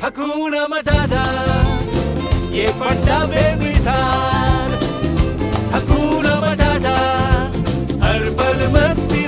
Hakuna Matata E panta baby blizzard Hakuna Matata Herbal masti